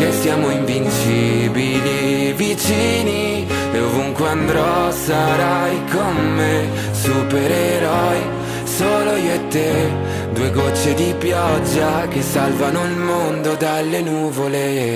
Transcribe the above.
che siamo invincibili, vicini e ovunque andrò sarai con me, supereroi, solo io e te, due gocce di pioggia che salvano il mondo dalle nuvole.